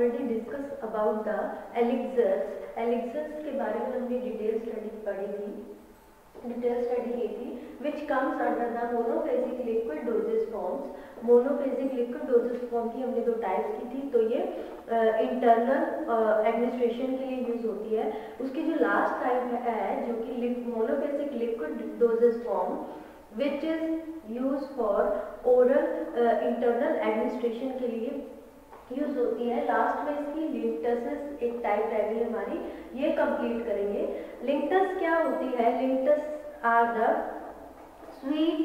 already discussed about the elixirs elixirs के बारे में हमने डिटेल स्टडी पढ़ी थी डिटेल स्टडी की थी which comes under the monophasic liquid dosage forms monophasic liquid dosage form की हमने दो टाइप्स की थी तो ये इंटरनल एडमिनिस्ट्रेशन के लिए यूज़ होती है उसकी जो लास्ट टाइप है जो कि monophasic liquid dosage form which is use for oral internal administration के लिए यूज़ होती है। लास्ट में इसकी लिंक्टस एक टाइप रह गई हमारी। ये कंप्लीट करेंगे। लिंक्टस क्या होती है? Linctus are the sweet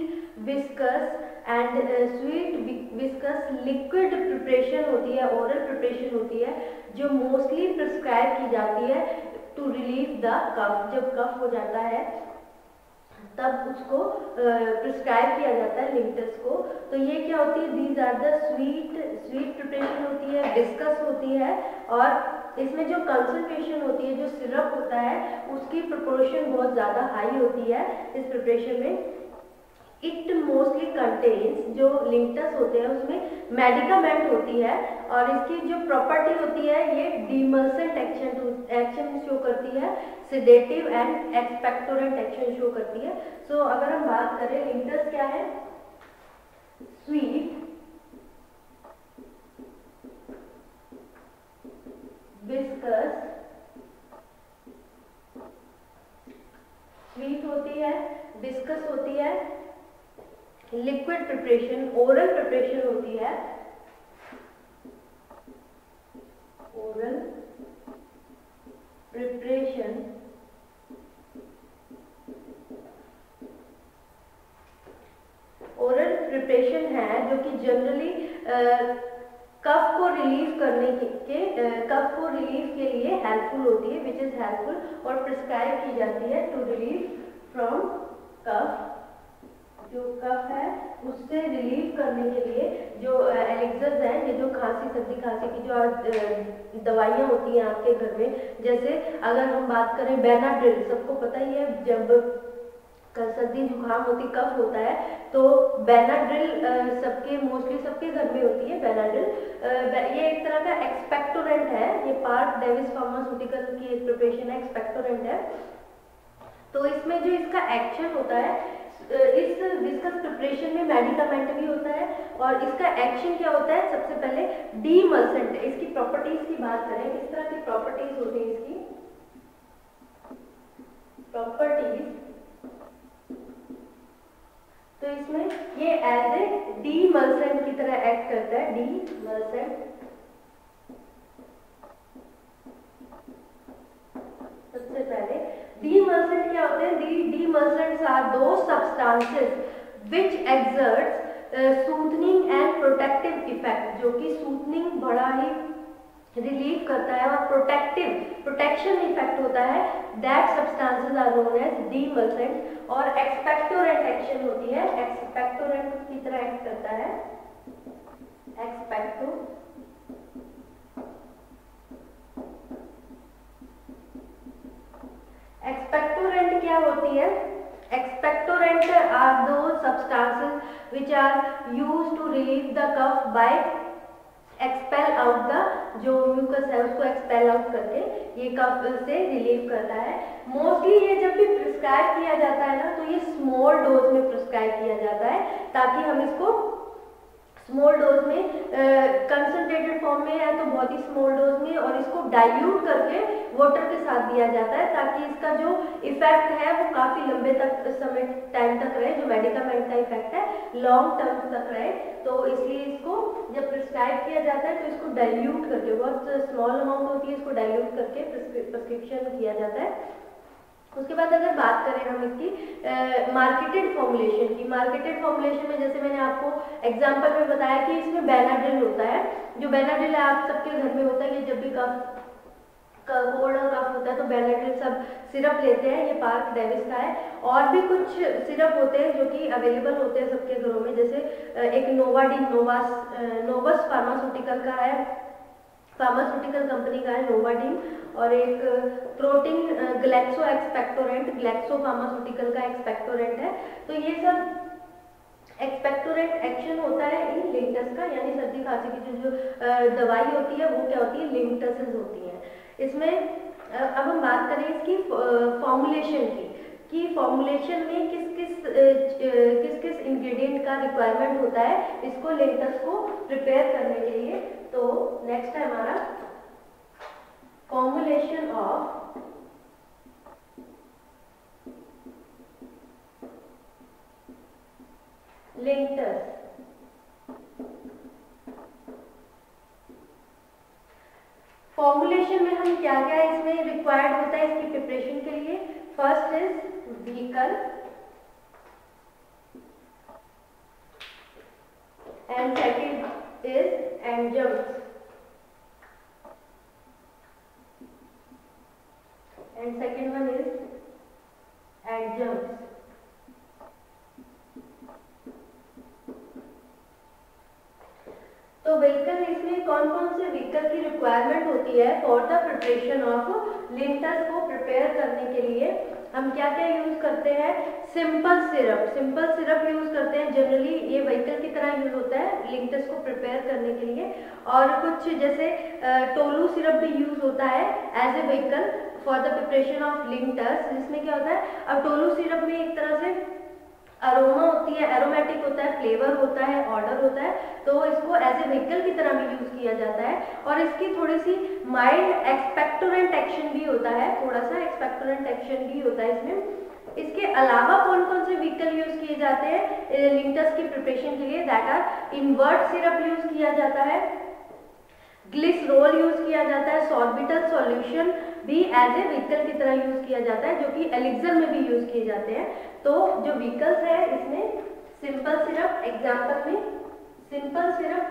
viscous and sweet viscous liquid preparation होती है ओरल प्रिपरेशन होती है, जो मोस्टली प्रिस्क्राइब की जाती है टू रिलीव द कफ जब कफ हो जाता है। तब उसको प्रिस्क्राइब किया जाता है लिमिटस को। तो ये क्या होती है? These are the sweet sweet preparation होती है डिस्कस होती है, और इसमें जो कंसनट्रेशन होती है, जो सिरप होता है, उसकी प्रोपोर्शन बहुत ज़्यादा हाई होती है। इस प्रिपरेशन कंटेन्स जो लिंक्टस होते हैं उसमें मेडिकामेंट होती है और इसकी जो प्रॉपर्टी होती है ये डीमर्सेंट एक्शन एक्शन शो करती है sedative and expectorant action show करती है। सो so, अगर हम बात करें लिंक्टस क्या है? स्वीट विस्कस स्वीट होती है विस्कस होती है लिक्विड प्रिपरेशन ओरल प्रिपरेशन होती है। ओरल प्रिपरेशन ओरल प्रिपरेशन है जो कि जनरली कफ को रिलीव करने के, कफ को रिलीव के लिए हेल्पफुल होती है विच इज़ हेल्पफुल और प्रिस्क्राइब की जाती है टू रिलीव फ्रॉम कफ जो कफ है, उससे रिलीव करने के लिए जो एलेक्सर्स हैं, ये जो खांसी, सर्दी खांसी की जो दवाइयाँ होती हैं आपके घर में, जैसे अगर हम बात करें बेनाड्रिल सबको पता ही है, जब सर्दी जुकाम होती, कफ होता है तो बेनाड्रिल सबके मोस्टली सबके घर में होती है बेनाड्रिल ये एक तरह का एक्सपेक्टोरेंट है, ये पार्क डेविस फार्मास्यूटिकल की एक प्रिपरेशन है एक्सपेक्टोरेंट है। तो इसमें जो इसका एक्शन होता है इस विस्कस प्रिपरेशन में मेडिकामेंट भी होता है और इसका एक्शन क्या होता है? सबसे पहले डी डीमल्सेंट इसकी प्रॉपर्टीज़ की बात करें, किस तरह की प्रॉपर्टीज़ होती है इसकी? प्रॉपर्टीज़ तो इसमें ये एज ए डी डीमल्सेंट की तरह एक्ट करता है डी डीमल्सेंट सबसे पहले डीमल्सेंट क्या होते हैं? The demulcents are those substances which exerts soothing and protective effect जो कि सूथनिंग बड़ा ही रिलीव करता है और प्रोटेक्टिव प्रोटेक्शन इफ़ेक्ट होता है। That substances are known as demulcent और एक्सपेक्टोरेंट एक्शन होती है। एक्सपेक्टोरेंट की तरह एक्ट करता है एक्सपेक्टो एक्सपेक्टोरेंट क्या होती है expectorant are those substances which are use to relieve the cough by expel out the जो म्यूकस है उसको एक्सपेल आउट करके ये कफ से रिलीव करता है। मोस्टली ये जब भी प्रिस्क्राइब किया जाता है ना तो ये स्मॉल डोज में प्रिस्क्राइब किया जाता है, ताकि हम इसको स्मॉल डोज में कंसनट्रेटेड फॉर्म में है तो बहुत ही स्मॉल डोज में और इसको डाइल्यूट करके वाटर के साथ दिया जाता है ताकि इसका जो इफ़ेक्ट है वो काफ़ी लंबे तक, समय टाइम तक रहे, जो मेडिकामेंट का इफ़ेक्ट है लॉन्ग टर्म तक रहे। तो इसलिए इसको जब प्रिस्क्राइब किया जाता है तो इसको डाइल्यूट करके, बहुत स्मॉल अमाउंट होती है, इसको डाइल्यूट करके प्रिस्क्रिप्शन किया जाता है। उसके बाद अगर बात करें हम इसकी मार्केटेड फॉर्मुलेशन की मार्केटेड फॉर्मुलेशन में जैसे मैंने आपको एग्जांपल में बताया कि इसमें बेनाड्रिल होता है। जो बेनाड्रिल आप सबके घर में होता है, ये जब भी कफ कोल्ड और कफ होता है तो बेनाड्रिल सब सिरप लेते हैं, ये पार्क डेविस का है। और भी कुछ सिरप होते हैं जो कि अवेलेबल होते हैं सबके घरों में, जैसे एक नोवाडिन नोवास नोवस फार्मास्यूटिकल का है। फार्मास्यूटिकल कंपनी का है नोवाडिन और एक protein Glaxo expectorant Glaxo pharmaceutical का एक्सपेक्टोरेंट है। तो ये सब एक्सपेक्टोरेंट एक्शन होता है इन लिंटस का, यानी सर्दी, खांसी की जो जो दवाई होती है, वो क्या होती है? लिंटसेस होती है। इसमें अब हम बात करें इसकी फॉर्मुलेशन की। कि फॉर्मुलेशन में किस किस किस इंग्रेडिएंट का रिक्वायरमेंट होता है, इसको लिंटस को प्रिपेयर करने के लिए। तो नेक्स्ट है हमारा कॉम्बुलेशन ऑफ़ लिंटस फॉर्मुलेशन में हम क्या क्या इसमें रिक्वायर्ड होता है इसकी प्रिपरेशन के लिए? First is vehicle and second is adjuncts and second one is adjuncts तो व्हीकल इसमें कौन कौन से व्हीकल की रिक्वायरमेंट होती है for the preparation of linctus को प्रिपेयर करने के लिए? हम क्या क्या यूज़ करते हैं? Simple syrup simple syrup use करते हैं जनरली ये व्हीकल की तरह यूज़ होता है लिंटर्स को प्रिपेयर करने के लिए। और कुछ जैसे टोलू सिरप भी यूज़ होता है as a vehicle for the preparation of linctus जिसमें क्या होता है, अब टोलू सिरप में एक तरह से अरोमा होती है एरोमेटिक होता है फ्लेवर होता है ऑर्डर होता है तो इसको एज ए व्हीकल की तरह भी यूज़ किया जाता है। और इसकी थोड़ी सी माइल्ड एक्सपेक्टोरेंट एक्शन भी होता है थोड़ा सा एक्सपेक्टोरेंट एक्शन भी होता है इसमें। इसके अलावा कौन कौन से व्हीकल यूज़ किए जाते हैं? लिंटस की प्रिपरेशन के लिए that are invert syrup use किया जाता है। ग्लिसरोल यूज़ किया जाता है। सॉर्बिटल सॉल्यूशन भी एज ए व्हीकल की तरह यूज़ किया जाता है, जो कि एलिक्सर में भी यूज़ किए जाते हैं। तो जो व्हीकल्स है, इसमें सिंपल सिरप एग्ज़ाम्पल में simple syrup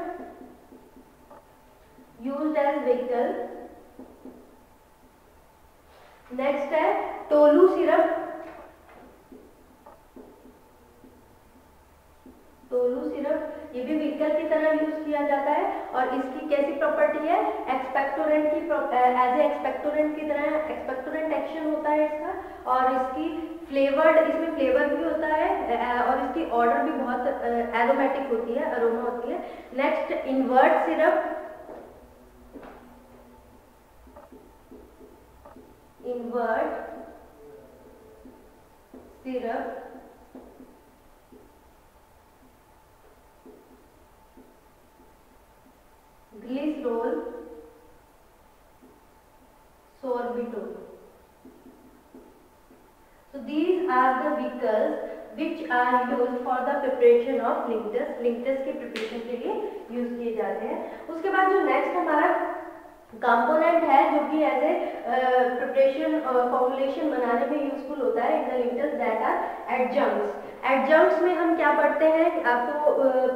use as vehicle next है टोलू सिरप टोलू सिरप ये भी व्हीकल की तरह यूज़ किया जाता है और इसकी कैसी प्रॉपर्टी है? एक्सपेक्टोरेंट की एज ए एक्सपेक्टोरेंट की तरह एक्सपेक्टोरेंट एक्शन होता है इसका और इसकी फ्लेवर्ड इसमें फ्लेवर भी होता है और इसकी ऑर्डर भी बहुत एरोमेटिक होती है अरोमा होती है। Next invert syrup invert syrup glycerol sorbitol so these are the vehicles which are used for the preparation of linctus linctus के preparation के लिए use किए जाते हैं उसके बाद जो next हमारा कंपोनेंट है जो कि एज ए प्रिपरेशन फॉर्मुलेशन बनाने में यूजफुल होता है in the linctus that are adjuncts adjuncts में हम क्या पढ़ते हैं? आपको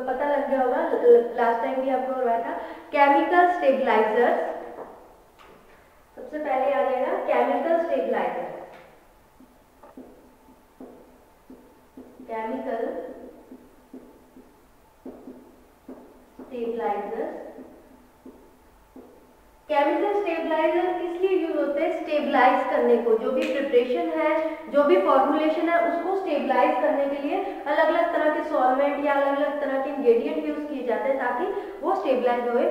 पता लग गया होगा लास्ट टाइम भी आपको करवाया था। केमिकल स्टेबलाइजर्स सबसे पहले आ जाएगा chemical stabilizer chemical stabilizers chemical stabilizer इसलिए यूज़ होते हैं? स्टेबलाइज करने को। जो भी प्रिपरेशन है, जो भी फॉर्मुलेशन है, उसको स्टेबलाइज करने के लिए अलग अलग तरह के सॉल्वेंट या अलग अलग तरह के इंग्रेडिएंट यूज़ किए जाते हैं ताकि वो स्टेबलाइज होए।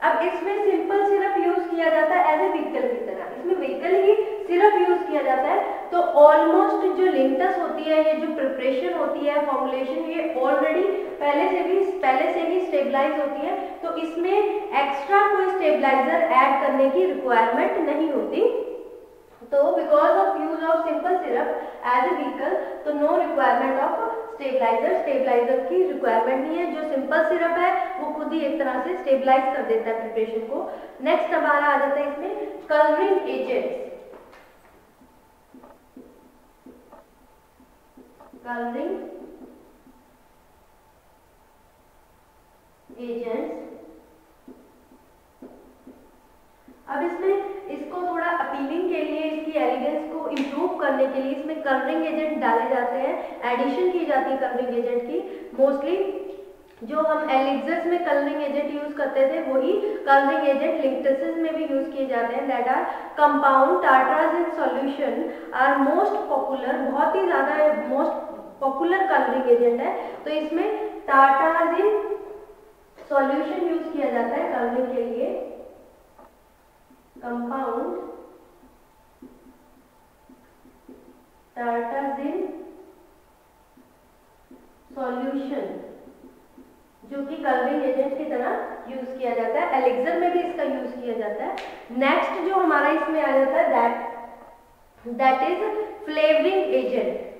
अब इसमें सिंपल सिरप यूज़ किया जाता है एज ए व्हीकल की तरह। इसमें व्हीकल ही सिरप यूज़ किया जाता है। तो ऑलमोस्ट जो लिंटस होती है, ये जो प्रिपरेशन होती है फॉर्मुलेशन ये ऑलरेडी पहले से भी, पहले से ही स्टेबलाइज होती है। तो इसमें एक्स्ट्रा कोई स्टेबलाइजर ऐड करने की रिक्वायरमेंट नहीं होती। तो because of use of simple syrup as a vehicle तो no requirement of stabilizer stabilizer की रिक्वायरमेंट नहीं है। जो सिंपल सिरप है, वो खुद ही एक तरह से स्टेबलाइज कर देता है प्रिपरेशन को। नेक्स्ट हमारा आ जाता है इसमें कलरिंग एजेंट्स कलरिंग एजेंट्स अब इसमें, इसको थोड़ा अपीलिंग के लिए, इसकी एलिगेंस को इम्प्रूव करने के लिए इसमें कलरिंग एजेंट डाले जाते हैं एडिशन की जाती है कलरिंग एजेंट की। मोस्टली जो हम एलिक्सर्स में कलरिंग एजेंट यूज़ करते थे, वही कलरिंग एजेंट लिंक्टसिस में भी यूज़ किए जाते हैं। That are compound tartrazine in solution are most popular बहुत ही ज़्यादा मोस्ट पॉपुलर कलरिंग एजेंट है तो इसमें टाटाजिन सॉल्यूशन यूज़ किया जाता है कलरिंग के लिए। कंपाउंड टाटाजिन सॉल्यूशन जो कि कलरिंग एजेंट की तरह यूज़ किया जाता है। एलेक्सर में भी इसका यूज़ किया जाता है। नेक्स्ट जो हमारा इसमें आ जाता है that that is flavouring agent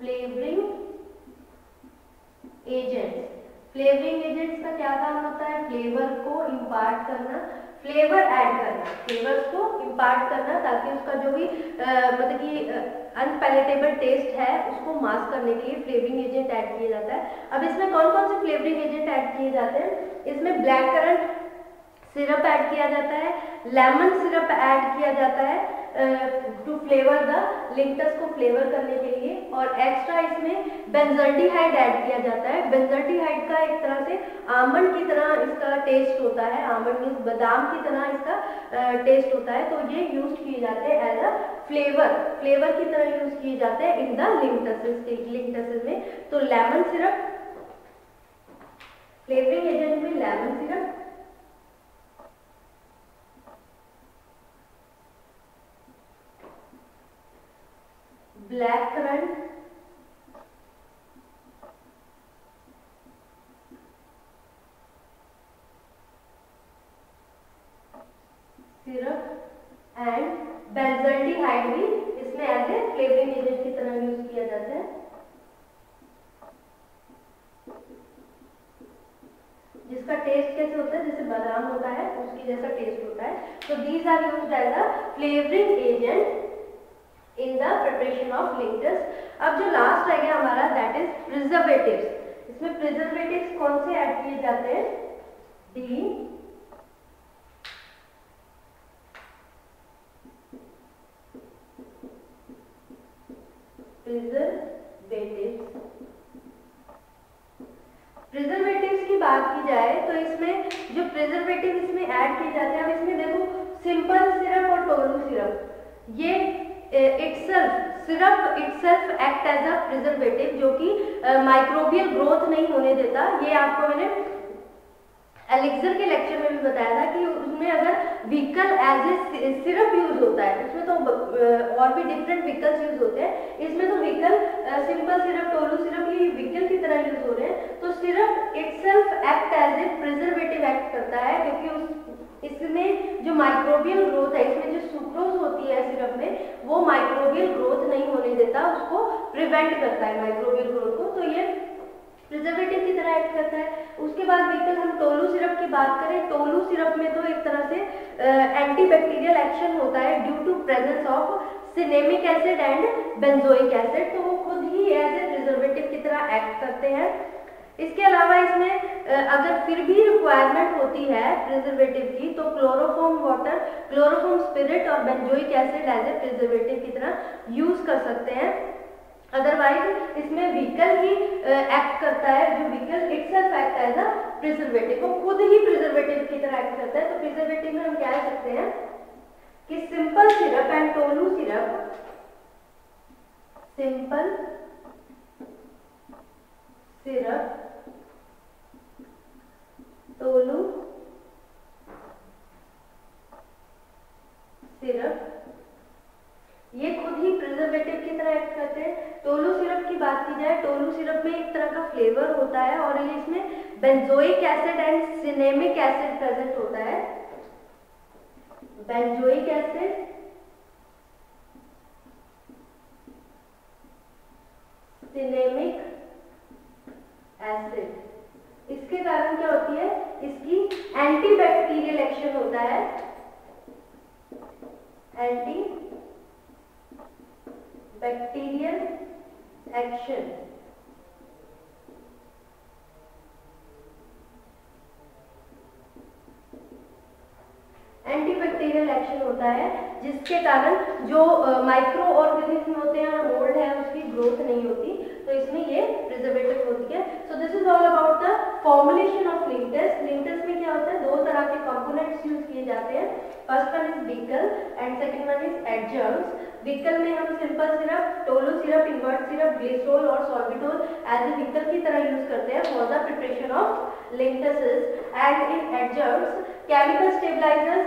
flavouring agents flavouring agents का क्या काम होता है? फ्लेवर को इम्पार्ट करना फ्लेवर ऐड करना. फ्लेवर्स को इम्पार्ट करना ताकि उसका जो भी मतलब कि अनपैलेटेबल टेस्ट है, उसको मास्क करने के लिए फ्लेवरिंग एजेंट ऐड किया जाता है। अब इसमें कौन कौन से फ्लेवरिंग एजेंट ऐड किए जाते हैं? इसमें ब्लैक करंट सिरप ऐड किया जाता है लेमन सिरप ऐड किया जाता है टू फ्लेवर द लिंटस को फ्लेवर करने के लिए और एक्स्ट्रा इसमें बेंजल्डिहाइड ऐड किया जाता है। बेंजल्डिहाइड का एक तरह से आमंड की तरह इसका टेस्ट होता है। आमंड मीन्स बादाम की तरह इसका टेस्ट होता है। तो ये यूज़ किए जाते हैं एज अ फ्लेवर फ्लेवर की तरह यूज़ किए जाते हैं इन द लिंटसेस लिंटसेस में। तो लेमन सिरप फ्लेवरिंग एजेंट में lemon syrup black currant syrup and benzaldehyde भी इसमें एज ए फ्लेवरिंग एजेंट की तरह यूज़ किया जाता है। जिसका टेस्ट कैसे होता है, जैसे बादाम होता है, उसकी जैसा टेस्ट होता है। तो these are used as a flavouring agent in the preparation of linctus अब जो लास्ट रह गया हमारा दैट इज़ प्रिजर्वेटिव इसमें प्रिजर्वेटिव कौन से ऐड किए जाते हैं? डी प्रिजर्वेटिव्स प्रिजर्वेटिव्स की बात की जाए तो इसमें जो प्रिजर्वेटिव इसमें ऐड किए जाते हैं अब इसमें देखो सिंपल सिरप और टोलू सिरप ये इटसेल्फ सिर्फ़ itself act as a preservative जो कि माइक्रोबियल ग्रोथ नहीं होने देता ये आपको मैंने एलिक्सर के लेक्चर में भी बताया था कि उसमें अगर vehicle as a syrup use होता है इसमें तो और भी डिफरेंट व्हीकल्स यूज़ होते हैं, इसमें तो vehicle simple syrup tolu syrup ये व्हीकल की तरह यूज़ हो रहे हैं तो syrup itself act as a preservative act करता है, क्योंकि उस, इसमें जो माइक्रोबियल ग्रोथ है, इसमें जो सुक्रोज होती है सिरप में, वो माइक्रोबियल ग्रोथ नहीं होने देता, उसको प्रिवेंट करता है माइक्रोबियल ग्रोथ को तो ये प्रिजर्वेटिव की तरह एक्ट करता है। उसके बाद व्हीकल हम टोलू सिरप की बात करें, टोलू सिरप में तो एक तरह से एंटी बैक्टीरियल एक्शन होता है due to presence of cinnamic acid and benzoic acid तो वो खुद ही एज ए प्रिजर्वेटिव की तरह एक्ट करते हैं। इसके अलावा इसमें अगर फिर भी रिक्वायरमेंट होती है प्रिजर्वेटिव की तो क्लोरोफॉर्म वाटर क्लोरोफॉर्म स्पिरिट और benzoic acid as a preservative की तरह यूज़ कर सकते हैं। अदरवाइज़ इसमें व्हीकल ही एक्ट करता है। जो vehicle itself act as a preservative वो खुद ही प्रिजर्वेटिव की तरह एक्ट करता है। तो प्रिजर्वेटिव में हम क्या कह सकते हैं? कि simple syrup and tolu syrup simple syrup tolu syrup ये खुद ही प्रिजर्वेटिव की तरह एक्ट करते हैं। टोलू सिरप की बात की जाए, टोलू सिरप में एक तरह का फ्लेवर होता है और इसमें benzoic acid and cinnamic acid present होता है। बेंजोइक एसिड सिनेमिक एसिड इसके कारण क्या होती है? इसकी एंटीबैक्टीरियल एक्शन होता है। Antibacterial action antibacterial action होता है, जिसके कारण जो माइक्रो ऑर्गेनिज्म होते हैं मोल्ड है, उसकी ग्रोथ नहीं होती। तो इसमें ये प्रिजर्वेटिव होती है। So this is all about the formulation of linctus linctus में क्या होता है? दो तरह के कंपोनेंट्स यूज़ किए जाते हैं। First one is vehicle and second one is adjuncts vehicle में हम simple syrup, tolu syrup, invert syrup, glycerol और सॉर्बिटोल एज ए व्हीकल की तरह यूज़ करते हैं for the preparation of linctuses and in adjuncts chemical stabilizers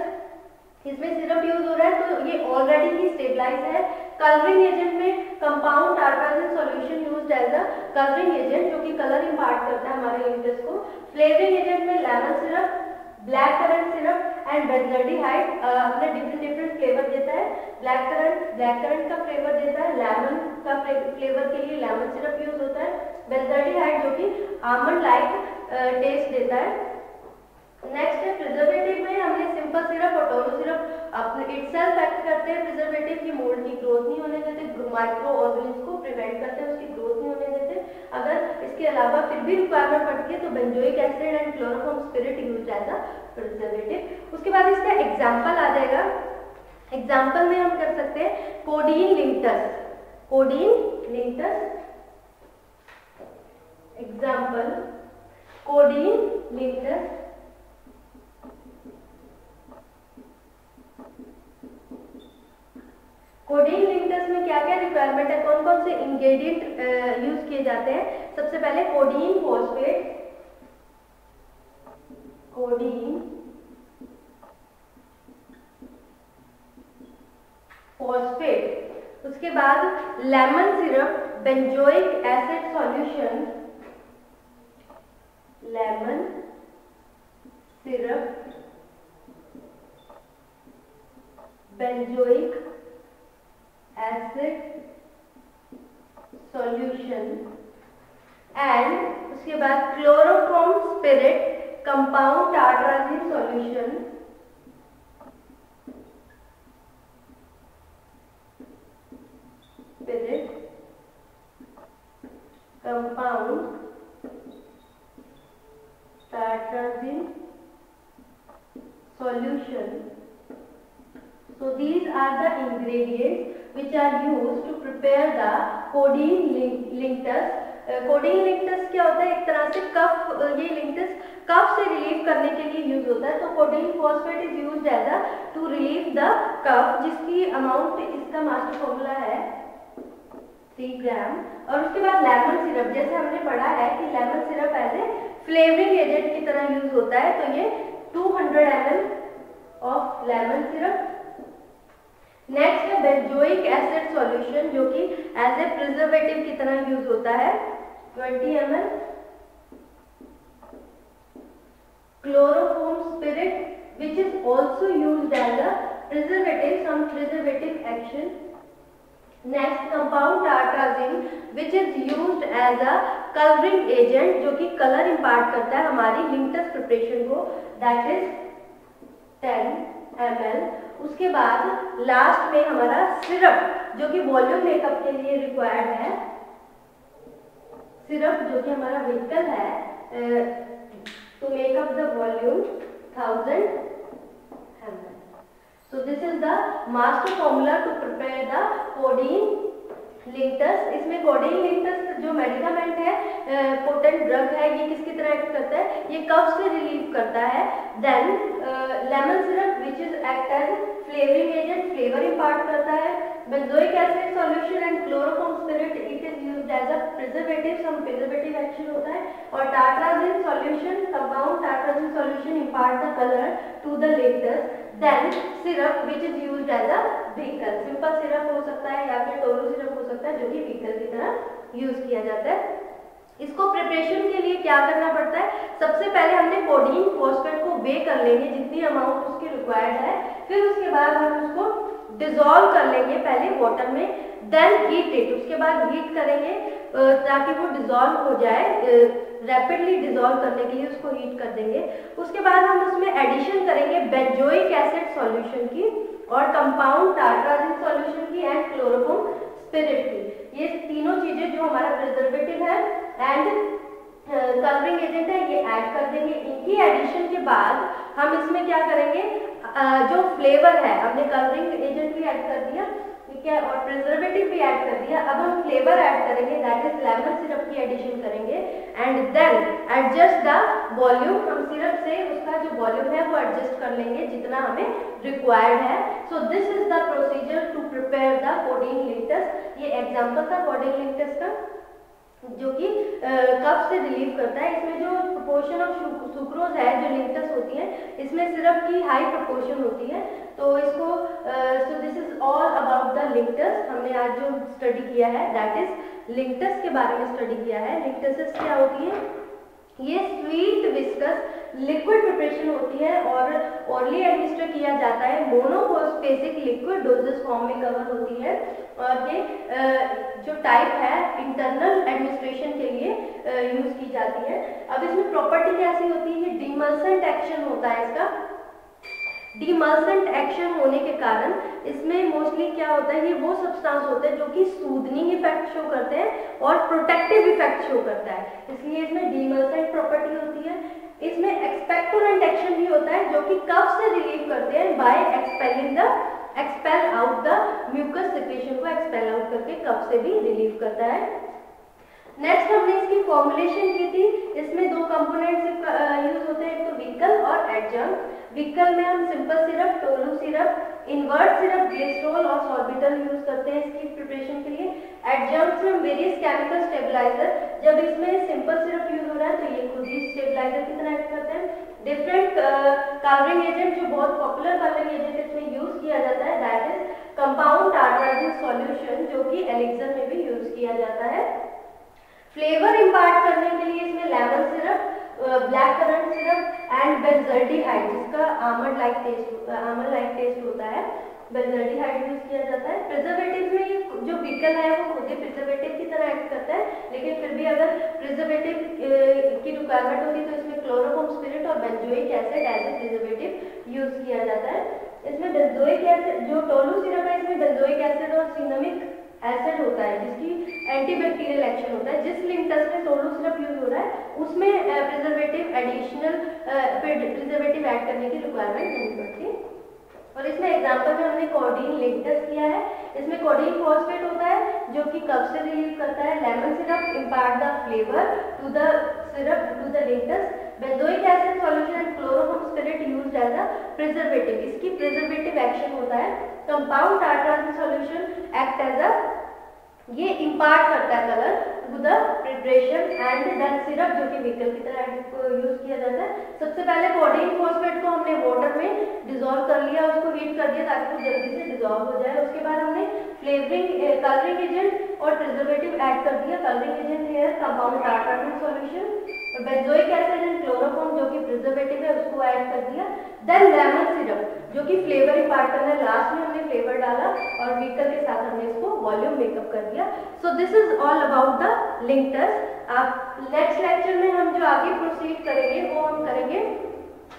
इसमें syrup use हो रहा है तो ये ऑलरेडी ही स्टेबलाइज है। कलरिंग एजेंट में compound tartrazine solution used as a colouring agent जो कि कलर इंपार्ट करता है हमारे लिंकस को। फ्लेवरिंग एजेंट में lemon syrup black currant syrup and benzaldehyde अपने डिफरेंट डिफरेंट फ्लेवर देता है। ब्लैक करंट ब्लैक करंट का फ्लेवर देता है। लेमन का फ्लेवर के लिए लेमन सिरप यूज़ होता है। बेंजल्डिहाइड जो कि आमंड लाइक टेस्ट देता है। नेक्स्ट है प्रिजर्वेटिव में हमने सिंपल सिरप और टोनो सिरप अपने इटसेल्फ एक्ट करते हैं। प्रिजर्वेटिव की मोल्ड की ग्रोथ नहीं होने देते। माइक्रो ऑर्गेनिज को प्रिवेंट करते हैं, उसकी ग्रोथ अगर इसके अलावा फिर भी रिक्वायरमेंट पड़ती है तो benzoic acid and chloroform spirit use as a preservative उसके बाद इसका एग्ज़ाम्पल आ जाएगा. एग्ज़ाम्पल में हम कर सकते हैं codeine linctus codeine linctus example codeine linctus codeine linctus में क्या क्या रिक्वायरमेंट है? कौन कौन से इंग्रेडिएंट यूज़ किए जाते हैं? सबसे पहले कोडीन फोस्फेट कोडीन फोस्फेट उसके बाद lemon syrup benzoic acid solution lemon syrup benzoic solution and उसके बाद chloroform spirit compound tartrazine solution spirit compound tartrazine solution so these are the ingredients which are used to prepare the codeine linctus codeine linctus क्या होता है? एक तरह से कफ ये linctus कफ से रिलीव करने के लिए यूज़ होता है। तो codeine phosphate is used as a to relieve the cough जिसकी अमाउंट इसका मास्टर फॉर्मूला है थ्री ग्राम और उसके बाद लेमन सिरप जैसे हमने पढ़ा है कि lemon syrup as a flavouring agent की तरह यूज़ होता है तो ये 200 ml of lemon syrup next है बेंजोइक एसिड सॉल्यूशन जो कि एज ए प्रिजर्वेटिव की तरह यूज़ होता है। 20 M chloroform spirit which is also use as a preservative some preservative action next compound tartrazine which is use as a colouring agent जो कि colour impart करता है हमारी लिंकटस प्रिपरेशन को। दैट इज़ 10 एम उसके बाद लास्ट में हमारा सिरप जो कि वॉल्यूम मेकअप के लिए रिक्वायर्ड है। सिरप जो कि हमारा व्हीकल है to make up the volume thousand So this is the master formula to prepare the codeine linctus इसमें कोडेन लिंकटस जो मेडिकामेंट है पोटेंट ड्रग है, ये किसकी तरह एक्ट करता है? ये कफ से रिलीव करता है। Then lemon syrup which is act flavouring agent flavour impart करता है। Benzoic acid solution and chloroform spirit it is used as a preservative some preservative action होता है। और tartrazine solution compound tartrazine solution impart the colour to the linctus then syrup which is used as a vehicle simple syrup हो सकता है या फिर Tolo syrup हो सकता है, जो कि व्हीकल की तरह यूज़ किया जाता है। इसको प्रिपरेशन के लिए क्या करना पड़ता है? सबसे पहले हमने कोडीन फॉस्फेट को वे कर लेंगे, जितनी अमाउंट उसकी रिक्वायर्ड है। फिर उसके बाद हम उसको डिजोल्व कर लेंगे पहले वाटर में देन हीट इट उसके बाद हीट करेंगे ताकि वो डिजोल्व हो जाए रैपिडली डिजोल्व करने के लिए उसको हीट कर देंगे। उसके बाद हम उसमें एडिशन करेंगे बेंजोइक एसिड सॉल्यूशन की और कंपाउंड टार्ट्राजिन सॉल्यूशन की एंड क्लोरोफॉर्म स्पिरिट की। ये तीनों चीज़ें जो हमारा प्रिजर्वेटिव है एंड कलरिंग एजेंट है ये ऐड कर देंगे। इनकी एडिशन के बाद हम इसमें क्या करेंगे? आ, जो फ्लेवर है हमने कलरिंग एजेंट भी ऐड कर दिया। ठीक है, और प्रिजर्वेटिव भी ऐड कर दिया। अब हम फ्लेवर ऐड करेंगे दैट इज़ लेमन सिरप की एडिशन करेंगे। And then adjust the volume हम सिरप से उसका जो वॉल्यूम है, वो एडजस्ट कर लेंगे, जितना हमें रिक्वायर्ड है। So this is the procedure to prepare the codeine linctus ये एग्ज़ाम्पल था कोडिंग लिंक्टस का। जो कि कफ से रिलीव करता है। इसमें जो प्रोपोर्शन ऑफ़ सुक्रोज है, जो लिंक्टस होती है, इसमें सिरप की हाई प्रोपोर्शन होती है। तो इसको so this is all about the linctus हमने आज जो स्टडी किया है दैट इज़ लिंक्टस के बारे में स्टडी किया है। लिंक्टसेस क्या होती है? ये स्वीट विस्कस लिक्विड प्रिपरेशन होती है और ओरली एडमिनिस्टर किया जाता है। मोनोफोस्पेसिक लिक्विड डोजेस फॉर्म में कवर होती है। और ये जो टाइप है इंटरनल एडमिनिस्ट्रेशन के लिए यूज़ की जाती है। अब इसमें प्रॉपर्टी कैसी होती है? डिमल्सेंट एक्शन होता है इसका। डिमल्सेंट एक्शन होने के कारण इसमें मोस्टली क्या होता है, ये वो सब्सटेंस होते हैं जो कि सूदनिंग इफ़ेक्ट शो करते हैं और प्रोटेक्टिव इफ़ेक्ट शो करता है। इसलिए इसमें डिमल्सेंट प्रॉपर्टी होती है। इसमें एक्सपेक्टोरेंट एक्शन भी होता है जो कि कब से रिलीव करते हैं by expelling the expel out the mucus secretion को एक्सपेल आउट करके कब से भी रिलीव करता है। नेक्स्ट हमने इसकी फॉर्मुलेशन की थी। इसमें दो कंपोनेंट्स यूज़ होते हैं, एक तो व्हीकल और एडजंक्ट व्हीकल में हम simple syrup tolu syrup invert syrup glycerol और सॉर्बिटल यूज़ करते हैं इसकी प्रिपरेशन के लिए। एडजंक्ट्स में वेरियस केमिकल स्टेबलाइजर जब इसमें सिंपल सिरप यूज़ हो रहा है तो ये खुद ही स्टेबलाइजर की तरह एक्ट करते हैं। डिफरेंट कलरिंग एजेंट जो बहुत पॉपुलर कलरिंग एजेंट इसमें यूज़ किया जाता है that is compound tartaric solution जो कि एलिक्सर में भी यूज़ किया जाता है। फ्लेवर इम्पार्ट करने के लिए इसमें lemon syrup black currant syrup and benzaldehyde जिसका almond like taste almond like taste होता है बेंजल्डिहाइड यूज़ किया जाता है। प्रिजर्वेटिव में ये जो व्हीकल है वो खुद ही प्रिजर्वेटिव की तरह एक्ट करता है, लेकिन फिर भी अगर प्रिजर्वेटिव की रिक्वायरमेंट होती तो इसमें क्लोरोफॉर्म स्पिरिट और benzoic acid as a preservative use किया जाता है। इसमें बेंजोइक एसिड जो टोलू सिरप है, इसमें बेंजोइक एसिड और सिनेमिक एसिड होता है, जिसकी एंटीबैक्टीरियल एक्शन होता है, जिस लिंकस में सोलो सिरप यूज़ हो रहा है, उसमें प्रिजर्वेटिव एडिशनल प्रिजर्वेटिव ऐड करने की रिक्वायरमेंट नहीं पड़ती। और इसमें एग्जांपल में हमने कोडीन लिंकस किया है। इसमें कोडीन फॉस्फेट होता है, जो कि कब से रिलीव करता है। Lemon syrup impart the flavour to the syrup to the linctus benzoic acid solution and chloroform spirit used as a preservative इसकी प्रिजर्वेटिव एक्शन होता है। Compound tartar solution act as a ये इम्पार्ट करता है colour to the preparation and then syrup जो कि vehicle की तरह यूज़ किया जाता है। सबसे पहले कोडिंग फॉस्फेट को हमने वाटर में डिजोल्व कर लिया, उसको हीट कर दिया ताकि वो जल्दी से डिजोल्व हो जाए। उसके बाद हमने फ्लेवरिंग कलरिंग एजेंट और प्रिजर्वेटिव ऐड कर दिया। कलरिंग एजेंट है compound tartaric solution benzoic acid and chloroform जो कि प्रिजर्वेटिव है, उसको ऐड कर दिया। देन लेमन सिरप जो कि फ्लेवर इम्पार्ट है लास्ट में हमने फ्लेवर डाला और व्हीकल के साथ हमने इसको वॉल्यूम मेकअप कर दिया। So this is all about the linctus आप नेक्स्ट लेक्चर में हम जो आगे प्रोसीड करेंगे, वो हम करेंगे,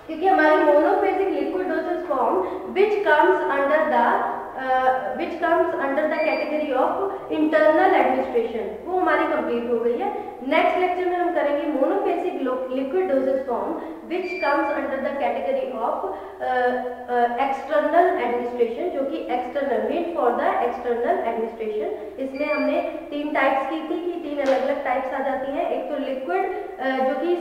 क्योंकि हमारी monophasic liquid dosage form which comes under the which comes under the category of internal administration वो हमारी कंप्लीट हो गई है। नेक्स्ट लेक्चर में हम करेंगे monophasic liquid dosage form which comes under the category of external administration जो कि external mean for the external administration इसमें हमने तीन टाइप्स की थी कि तीन अलग अलग टाइप्स आ जाती हैं। एक तो लिक्विड uh, जो कि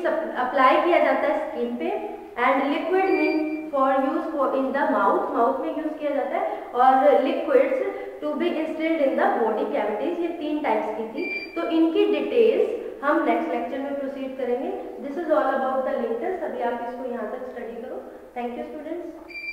अप्लाई किया जाता है स्किन पे and liquid mean for use in the mouth mouth में यूज़ किया जाता है और liquids to be instead in the body cavities ये तीन टाइप्स की थी। तो इनकी डिटेल्स हम नेक्स्ट लेक्चर में प्रोसीड करेंगे। This is all about the latest अभी आप इसको यहाँ तक स्टडी करो। Thank you students